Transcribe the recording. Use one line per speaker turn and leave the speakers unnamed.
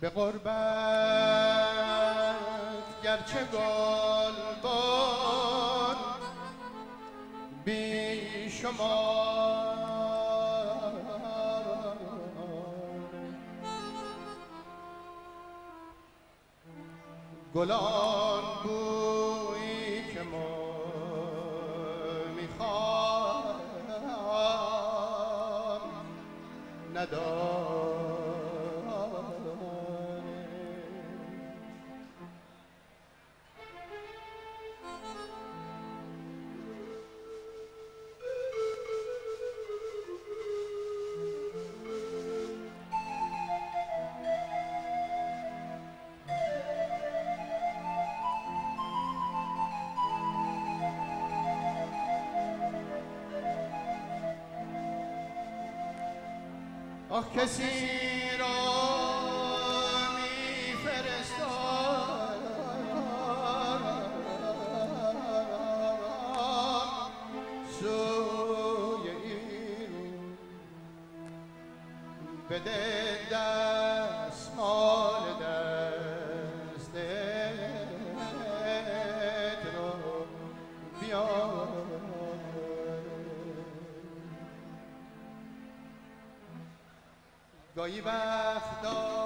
به قربت گرچه گلبان بی شما گلان بویی که ما می‌خوام. ندارم آه کسی را میفرستاد. سوی ایرون بده در go